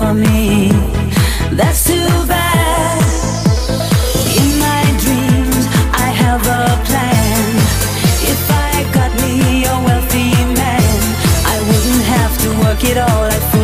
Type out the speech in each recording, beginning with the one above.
for me. That's too bad. In my dreams, I have a plan. If I got me a wealthy man, I wouldn't have to work it all like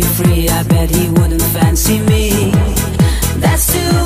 be free, I bet he wouldn't fancy me. That's too